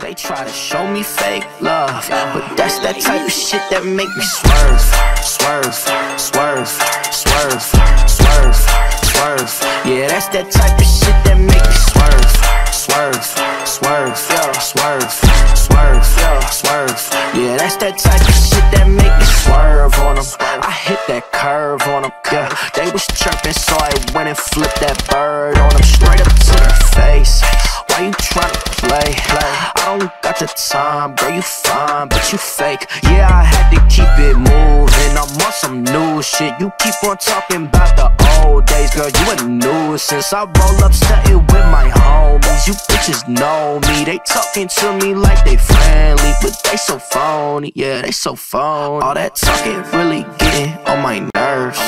They try to show me fake love, but that's that type of shit that make me swerve, swerve, swerve, swerve, swerve, swerve. Yeah, that's that type of shit that make me swerve, swerve, swerve, swerve, swerve, swerve. Yeah, that's that type of shit that make me swerve on them. I hit that curve on them. Yeah, they was chirping, so I went and flipped that bird on them straight up time, girl, you fine, but you fake. Yeah, I had to keep it moving. I'm on some new shit. You keep on talking about the old days, girl, you a nuisance. I roll up stunting with my homies. You bitches know me. They talking to me like they friendly, but they so phony. Yeah, they so phony. All that talking really getting on my nerves.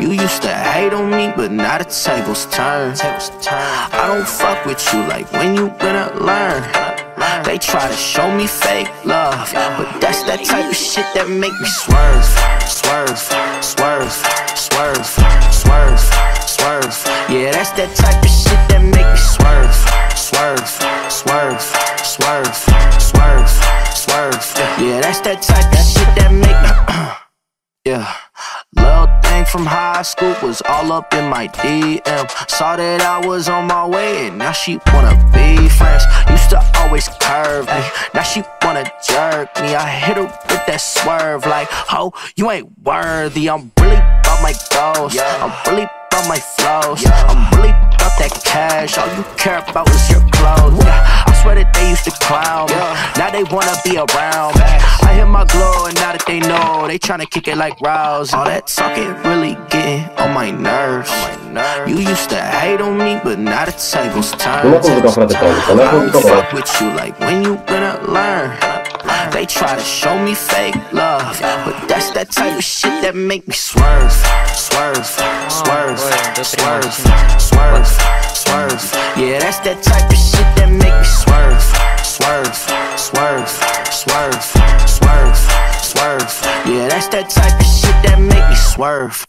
You used to hate on me, but now the tables turn. I don't fuck with you like when you gonna learn. They try to show me fake love, but that's that type of shit that make me swerve, swerve, swerve, swerve, swerve, swerve. Yeah, that's that type of shit that make me swerve, swerve, swerve, swerve, swerve, swerve. Yeah, that's that type of shit that make me. Yeah. From high school was all up in my DM. Saw that I was on my way, and now she wanna be friends. Used to always curve me, now she wanna jerk me. I hit her with that swerve, like, ho, you ain't worthy. I'm really about my goals, I'm really about my flows, I'm really about that cash. All you care about is your clothes. Yeah, I swear that they used to clown me, now they wanna be around me. I hit my glow, and now that they tryna kick it like Rouse. All that talking really getting on my nerves. You used to hate on me, but now the tables turn. Telefon kafana tıkladı. I don't fuck with you like when you gonna learn. They try to show me fake love, but that's that type of shit that make me swerve, swerve, swerve, oh, swerve, swerve, swerve. Yeah, that's that type that's that type of shit that make me swerve.